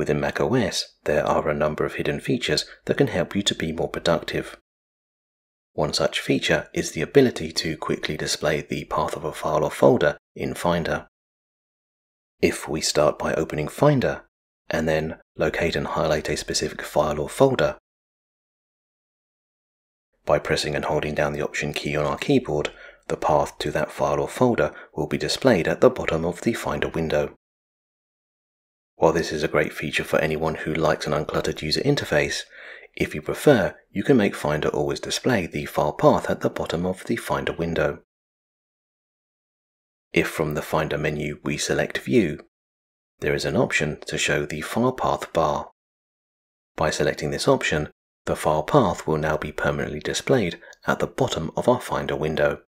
Within macOS, there are a number of hidden features that can help you to be more productive. One such feature is the ability to quickly display the path of a file or folder in Finder. If we start by opening Finder and then locate and highlight a specific file or folder, by pressing and holding down the Option key on our keyboard, the path to that file or folder will be displayed at the bottom of the Finder window. While this is a great feature for anyone who likes an uncluttered user interface, if you prefer, you can make Finder always display the file path at the bottom of the Finder window. If from the Finder menu we select View, there is an option to show the file path bar. By selecting this option, the file path will now be permanently displayed at the bottom of our Finder window.